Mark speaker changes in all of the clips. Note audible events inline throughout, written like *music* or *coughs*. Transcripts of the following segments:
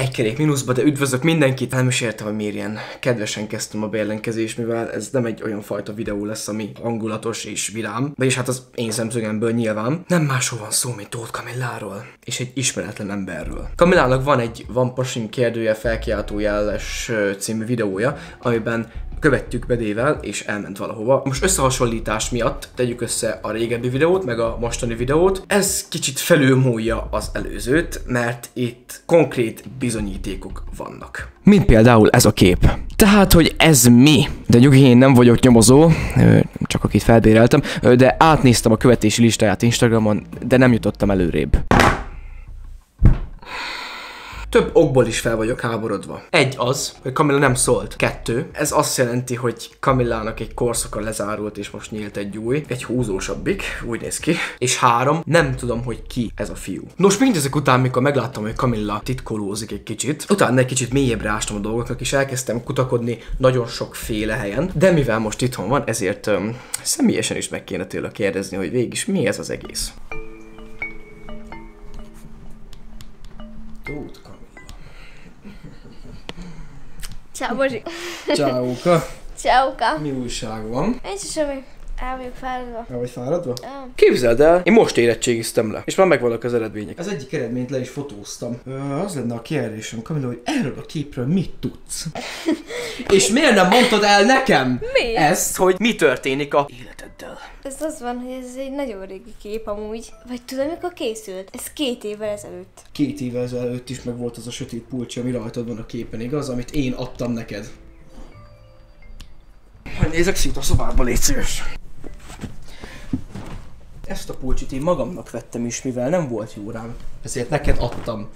Speaker 1: Egy kerék mínuszba, de üdvözlök mindenkit. Nem is értem, hogy miért ilyen kedvesen kezdtem a bejelentkezést, mivel ez nem egy olyan fajta videó lesz, ami hangulatos és vidám. Vagyis hát az én szemszögemből nyilván. Nem másról van szó, mint Tóth Kamilláról. És egy ismeretlen emberről. Kamillának van egy Van Pasim kérdője felkiáltó jeles ö, című videója, amiben követtük bedével, és elment valahova. Most összehasonlítás miatt tegyük össze a régebbi videót, meg a mostani videót. Ez kicsit felülmúlja az előzőt, mert itt konkrét bizonyítékok vannak. Mint például ez a kép. Tehát, hogy ez mi? De nyugi, én nem vagyok nyomozó, csak akit felbéreltem, de átnéztem a követési listáját Instagramon, de nem jutottam előrébb. Több okból is fel vagyok háborodva. Egy az, hogy Kamilla nem szólt. Kettő, ez azt jelenti, hogy Kamillának egy korszaka lezárult, és most nyílt egy új, egy húzósabbik, úgy néz ki. És három, nem tudom, hogy ki ez a fiú. Nos, mindezek után, mikor megláttam, hogy Kamilla titkolózik egy kicsit, utána egy kicsit mélyebbre ástam a dolgoknak, és elkezdtem kutakodni nagyon sokféle helyen. De mivel most itthon van, ezért öm, személyesen is meg kéne tőle kérdezni, hogy végig is mi ez az egész. Tóth Kamilla.
Speaker 2: Ciao, Bozsi. *laughs*
Speaker 1: Ciao,
Speaker 2: Ciao,
Speaker 1: Mi újság van?
Speaker 2: Nincs semmi. El vagyok fáradva.
Speaker 1: El vagy fáradva?
Speaker 2: Ah.
Speaker 1: Képzeld el, én most érettségiztem le, és már megvannak az eredmények. Az egyik eredményt le is fotóztam. Ö, az lenne a kérdésem, Kamila, hogy erről a képről mit tudsz? *laughs* és miért nem mondtad el nekem
Speaker 2: Mi?
Speaker 1: ezt, hogy mi történik a életeddel?
Speaker 2: Ez az van, hogy ez egy nagyon régi kép amúgy. Vagy tudom, mikor készült? Ez két évvel ezelőtt.
Speaker 1: Két évvel ezelőtt is meg volt az a sötét pulcsi, ami rajtad van a képen, igaz? Amit én adtam neked. Hogy nézek szét a szobába, légy szíves. Ezt a pulcsit én magamnak vettem is, mivel nem volt jó rám. Ezért neked adtam.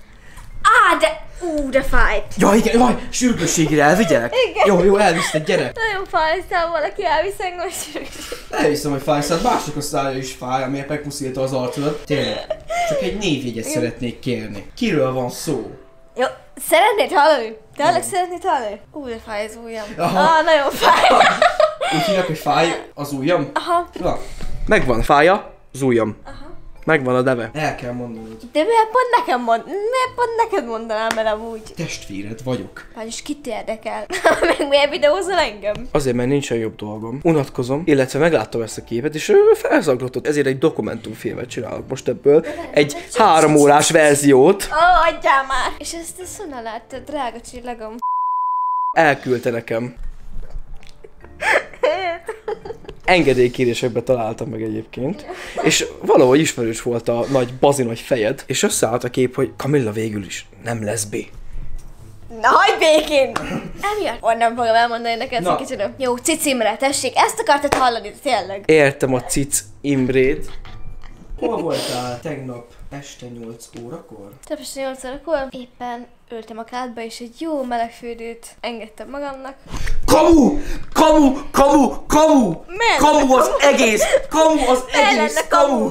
Speaker 2: Á, de... Ú, de fájt.
Speaker 1: Ja, igen, jaj, sürgősségére elvigyelek.
Speaker 2: Igen.
Speaker 1: Jó, jó, elviszted, gyere.
Speaker 2: Nagyon fáj, aztán valaki elvisz engem, és
Speaker 1: Elhiszem, hogy fáj, szóval mások a szája is fáj, amiért megpuszította az arcodat. Tényleg, csak egy névjegyet szeretnék kérni. Kiről van szó?
Speaker 2: Jó, szeretnéd hallani? Tényleg szeretnéd hallani? Ú, de fáj az ujjam.
Speaker 1: Aha.
Speaker 2: Ah, nagyon fáj.
Speaker 1: Úgy hívják, hogy fáj az ujjam?
Speaker 2: Aha.
Speaker 1: Na, megvan fája az ujjam.
Speaker 2: Aha.
Speaker 1: Megvan a deve. El kell mondanod.
Speaker 2: De miért pont nekem mond? Miért pont neked mondanám el amúgy?
Speaker 1: Testvéred vagyok.
Speaker 2: Vagyis kit érdekel? *laughs* Meg miért videózol engem?
Speaker 1: Azért, mert nincsen jobb dolgom. Unatkozom, illetve megláttam ezt a képet, és felzaklatott. Ezért egy dokumentumfilmet csinálok most ebből. Egy három órás verziót.
Speaker 2: Ó, oh, adjál már! És ezt a szuna láttad, drága csillagom.
Speaker 1: Elküldte nekem. Engedélykérésekbe találtam meg egyébként, és valahogy ismerős volt a nagy bazi nagy fejed, és összeállt a kép, hogy Kamilla végül is nem leszbi.
Speaker 2: Na, hagyd békén! Emiatt onnan fogom elmondani neked
Speaker 1: Na.
Speaker 2: egy kicsit. Jó, cicimre, tessék, ezt akartad hallani, tényleg.
Speaker 1: Értem a cic Imrét. Hol voltál tegnap este 8 órakor?
Speaker 2: Többes 8 órakor éppen ültem a kádba, és egy jó meleg fürdőt engedtem magamnak.
Speaker 1: Kamu! Kamu! Kamu! Kamu! Kamu az egész! Kamu az egész!
Speaker 2: Kamu!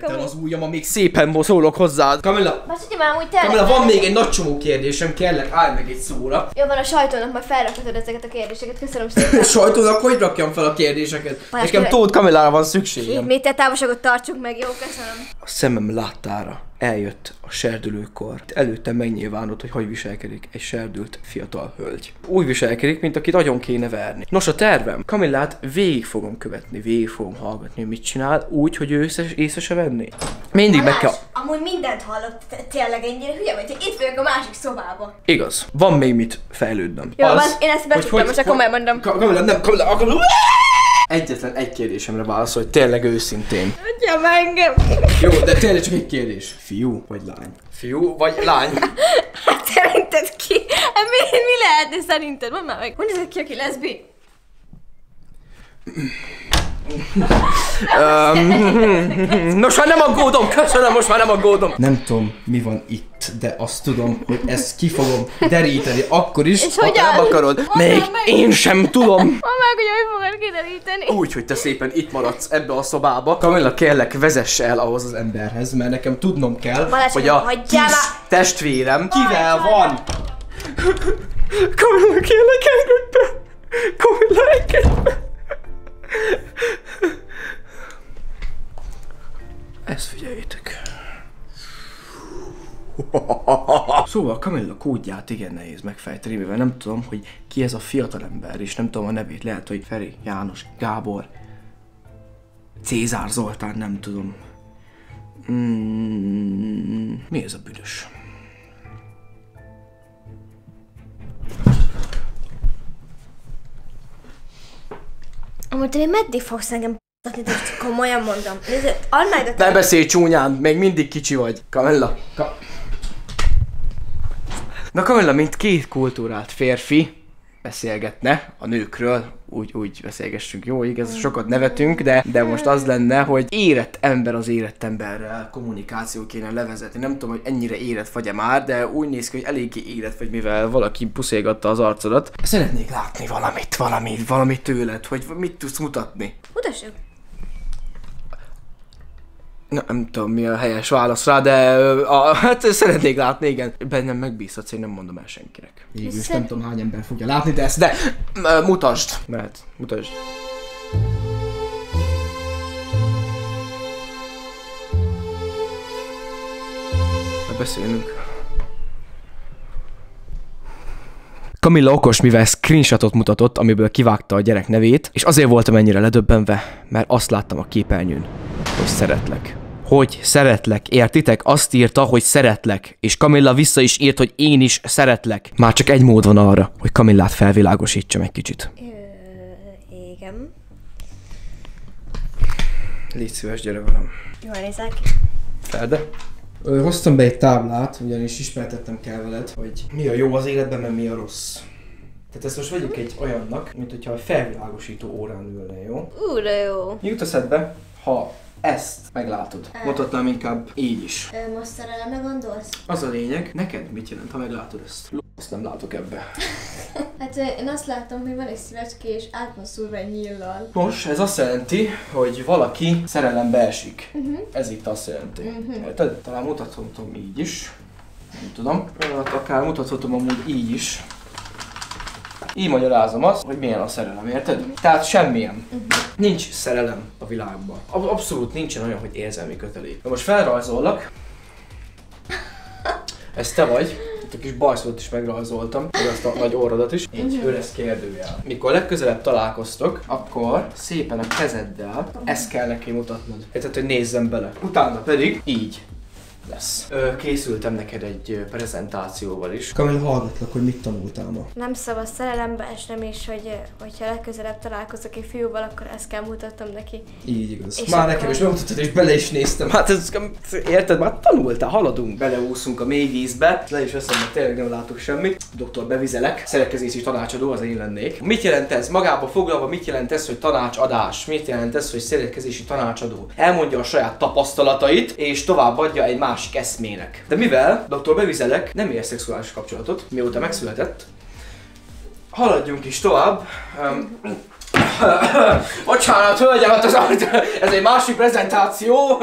Speaker 1: Kamu! Az ujjam, amíg szépen szólok hozzád. Kamilla,
Speaker 2: Most ugye már úgy tényleg.
Speaker 1: Kamilla, van még egy nagy csomó kérdésem, kérlek, állj meg egy szóra.
Speaker 2: Jó, van a sajtónak, majd felrakhatod ezeket a kérdéseket. Köszönöm szépen. *laughs*
Speaker 1: A sajtónak hogy rakjam fel a kérdéseket? Nekem. Tóth Kamillára van
Speaker 2: Két
Speaker 1: szükségem.
Speaker 2: méter távolságot tartsunk meg, jó, köszönöm.
Speaker 1: A szemem láttára eljött a serdülőkor. Előtte megnyilvánult, hogy hogy viselkedik egy serdült fiatal hölgy. Úgy viselkedik, mint akit nagyon kéne verni. Nos, a tervem, Kamillát végig fogom követni, végig fogom hallgatni, hogy mit csinál, úgy, hogy ő észre, észre se venni. Mindig meg kell...
Speaker 2: Balázs, amúgy mindent hallott, tényleg ennyire hülye vagy, hogy itt vagyok a másik szobába.
Speaker 1: Igaz, van még mit fejlődnöm.
Speaker 2: Jó, van, én ezt becsuktam, most akkor megmondom.
Speaker 1: Ka- Kamilla, nem, Kamilla, Kamilla... Egyetlen egy kérdésemre válaszol, hogy tényleg őszintén.
Speaker 2: Adja meg engem!
Speaker 1: Jó, de tényleg csak egy kérdés. Fiú vagy lány? Fiú vagy lány?
Speaker 2: Hát szerinted ki? Hát mi, mi lehetne szerinted? Mondd már meg. Mondd ki, aki leszbi.
Speaker 1: Nos, *laughs* már nem aggódom, köszönöm, most már nem aggódom. Nem tudom, mi van itt, de azt tudom, hogy ezt ki fogom deríteni akkor is,
Speaker 2: És
Speaker 1: ha
Speaker 2: hogyan?
Speaker 1: nem akarod.
Speaker 2: Mondd
Speaker 1: Még
Speaker 2: meg.
Speaker 1: én sem tudom.
Speaker 2: Mondd meg, hogy hogy fogod kideríteni.
Speaker 1: Úgy, hogy te szépen itt maradsz ebbe a szobába. Kamilla, kérlek, vezess el ahhoz az emberhez, mert nekem tudnom kell,
Speaker 2: Balázs,
Speaker 1: hogy a
Speaker 2: hagyjál
Speaker 1: kis
Speaker 2: már.
Speaker 1: testvérem kivel van. Kamilla, kérlek, engedj be. Kamilla, engedj be. Ezt figyeljétek. *laughs* Szóval Camilla kódját igen nehéz megfejteni, mivel nem tudom, hogy ki ez a fiatalember, és nem tudom a nevét. Lehet, hogy Feri, János, Gábor, Cézár Zoltán, nem tudom. Mm, mi ez a büdös?
Speaker 2: Amúgy te még meddig fogsz engem p***atni, de most komolyan mondom. Nézd, add meg a
Speaker 1: Ne beszélj csúnyán, még mindig kicsi vagy. Camilla. Ka- Na Camilla, mint két kultúrált férfi beszélgetne a nőkről, úgy, úgy beszélgessünk, jó, igaz, sokat nevetünk, de, de most az lenne, hogy érett ember az érett emberrel kommunikáció kéne levezetni. Nem tudom, hogy ennyire érett vagy-e már, de úgy néz ki, hogy eléggé érett vagy, mivel valaki puszélgatta az arcodat. Szeretnék látni valamit, valamit, valamit tőled, hogy mit tudsz mutatni.
Speaker 2: Mutassuk.
Speaker 1: Nem tudom mi a helyes válasz rá, de a, hát szeretnék látni, igen. Bennem megbízhatsz, én nem mondom el senkinek. Végül is nem tudom hány ember fogja látni, de ezt, de mutasd. Mehet, mutasd. Beszélünk. Camilla okos, mivel screenshotot mutatott, amiből kivágta a gyerek nevét, és azért voltam ennyire ledöbbenve, mert azt láttam a képernyőn, hogy szeretlek. Hogy szeretlek, értitek? Azt írta, hogy szeretlek, és Camilla vissza is írt, hogy én is szeretlek. Már csak egy mód van arra, hogy Camillát felvilágosítsam egy kicsit.
Speaker 2: Ö, igen.
Speaker 1: Légy szíves, gyere velem.
Speaker 2: Jól nézek.
Speaker 1: Felde? Hoztam be egy táblát, ugyanis ismertettem kell veled, hogy mi a jó az életben, meg mi a rossz. Tehát ezt most vegyük egy olyannak, mint hogyha egy felvilágosító órán ülne, jó?
Speaker 2: Ú, de jó.
Speaker 1: Mi jut eszedbe, ha ezt meglátod? Mondhatnám inkább így is.
Speaker 2: Ö, most szerelemre gondolsz?
Speaker 1: Az a lényeg, neked mit jelent, ha meglátod ezt? Azt nem látok ebbe. *laughs*
Speaker 2: Hát én azt látom, hogy van egy szívecske és át van szúrva egy nyíllal.
Speaker 1: Nos, ez azt jelenti, hogy valaki szerelembe esik. Uh-huh. Ez itt azt jelenti. Uh-huh. Érted? Talán mutathatom így is. Nem tudom. Hát akár mutathatom amúgy így is. Így magyarázom azt, hogy milyen a szerelem, érted? Tehát semmilyen. Nincs szerelem a világban. Ab- abszolút nincsen olyan, hogy érzelmi kötelék. Na most felrajzollak. Ez te vagy. Itt a kis bajszót is megrajzoltam, meg azt a nagy orrodat is. Egy üres kérdőjel. Mikor legközelebb találkoztok, akkor szépen a kezeddel ezt kell neki mutatnod. Érted, hogy nézzem bele. Utána pedig így lesz. Ö, készültem neked egy prezentációval is.
Speaker 3: Kamil, hallgatlak, hogy mit tanultál ma.
Speaker 2: Nem szabad szerelembe esnem, és hogy hogyha legközelebb találkozok egy fiúval, akkor ezt kell mutatnom neki.
Speaker 3: Így igaz.
Speaker 2: És
Speaker 3: Már
Speaker 2: akkor-
Speaker 3: nekem is bemutattad, és bele is néztem.
Speaker 1: Hát ez, érted, már tanultál, haladunk, beleúszunk a mély vízbe, le is veszem, mert tényleg nem látok semmit. Doktor bevizelek, szeretkezési tanácsadó, az én lennék. Mit jelent ez? Magába foglalva mit jelent ez, hogy tanácsadás? Mit jelent ez, hogy szeretkezési tanácsadó? Elmondja a saját tapasztalatait, és továbbadja egy másik eszmének. De mivel doktor bevizelek nem ér szexuális kapcsolatot, mióta megszületett, haladjunk is tovább. Um, *coughs* Bocsánat, hölgyem, hát ez, ez egy másik prezentáció.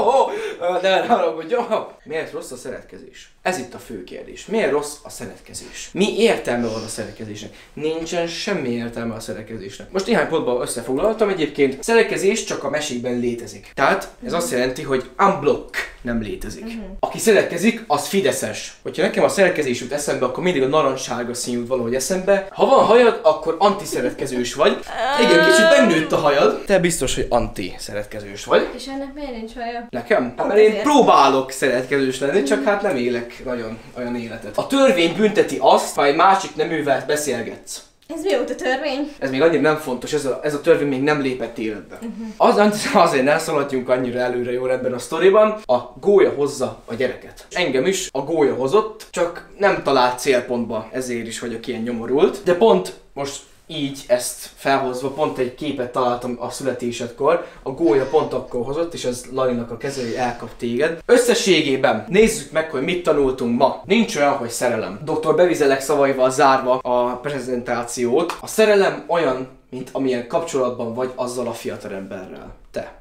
Speaker 1: *laughs* De ne haragudj, jó? Miért rossz a szeretkezés? Ez itt a fő kérdés. Miért rossz a szeretkezés? Mi értelme van a szeretkezésnek? Nincsen semmi értelme a szeretkezésnek. Most néhány pontban összefoglaltam egyébként. Szeretkezés csak a mesékben létezik. Tehát ez azt jelenti, hogy unblock nem létezik. Aki szeretkezik, az fideszes. Hogyha nekem a szeretkezés jut eszembe, akkor mindig a narancssárga szín jut valahogy eszembe. Ha van hajad, akkor anti-szeretkezős vagy. Igen, kicsit megnőtt a hajad. Te biztos, hogy anti-szeretkezős vagy.
Speaker 2: És ennek miért nincs haja?
Speaker 1: Nekem? Hát, mert én
Speaker 2: Azért.
Speaker 1: próbálok szeretkezős lenni, csak hát nem élek nagyon olyan életet. A törvény bünteti azt, ha egy másik neművel beszélgetsz.
Speaker 2: Ez mióta törvény?
Speaker 1: Ez még annyira nem fontos, ez a, ez a törvény még nem lépett életbe. Az, azért ne szaladjunk annyira előre jó rendben a sztoriban, a gólya hozza a gyereket. Engem is a gólya hozott, csak nem talált célpontba, ezért is vagyok ilyen nyomorult. De pont most így ezt felhozva, pont egy képet találtam a születésedkor, a gólya pont akkor hozott, és ez Lalinak a kezei elkap téged. Összességében nézzük meg, hogy mit tanultunk ma. Nincs olyan, hogy szerelem. Dr. Bevizelek szavaival zárva a prezentációt. A szerelem olyan, mint amilyen kapcsolatban vagy azzal a fiatalemberrel. Te.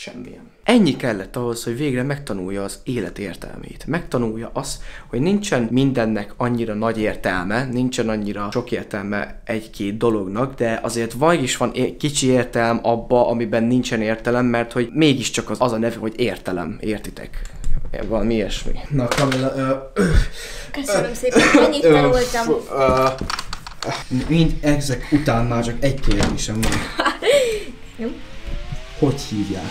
Speaker 1: Semmilyen. Ennyi kellett ahhoz, hogy végre megtanulja az élet értelmét. Megtanulja azt, hogy nincsen mindennek annyira nagy értelme, nincsen annyira sok értelme egy-két dolognak, de azért vagy is van kicsi értelem abba, amiben nincsen értelem, mert hogy mégiscsak az, az a neve, hogy értelem, értitek? Valami ilyesmi.
Speaker 3: Na Kamilla, ö, ö,
Speaker 2: Köszönöm szépen, ennyit
Speaker 3: ö,
Speaker 2: tanultam.
Speaker 3: ö, Mind ezek után már csak egy kérdésem van. *laughs*
Speaker 2: Jó.
Speaker 3: Hogy hívják?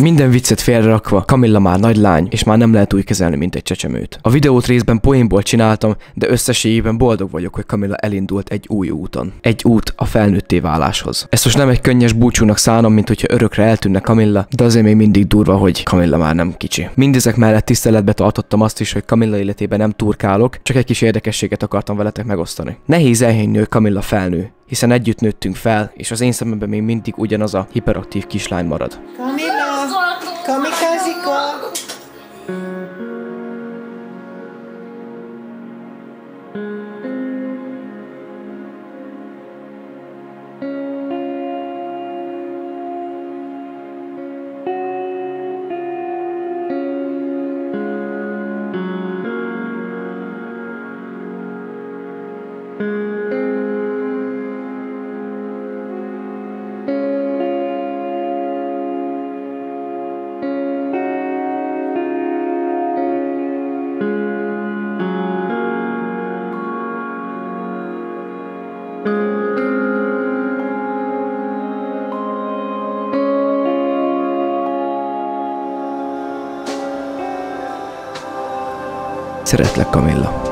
Speaker 1: Minden viccet félrerakva, Kamilla már nagy lány, és már nem lehet úgy kezelni, mint egy csecsemőt. A videót részben poénból csináltam, de összességében boldog vagyok, hogy Kamilla elindult egy új úton. Egy út a felnőtté váláshoz. Ezt most nem egy könnyes búcsúnak szánom, mint hogyha örökre eltűnne Kamilla, de azért még mindig durva, hogy Kamilla már nem kicsi. Mindezek mellett tiszteletbe tartottam azt is, hogy Kamilla életében nem turkálok, csak egy kis érdekességet akartam veletek megosztani. Nehéz elhinni, hogy Kamilla felnő, hiszen együtt nőttünk fel, és az én szememben még mindig ugyanaz a hiperaktív kislány marad.
Speaker 4: Camila, kamikazika.
Speaker 1: Szeretlek, Kamilla.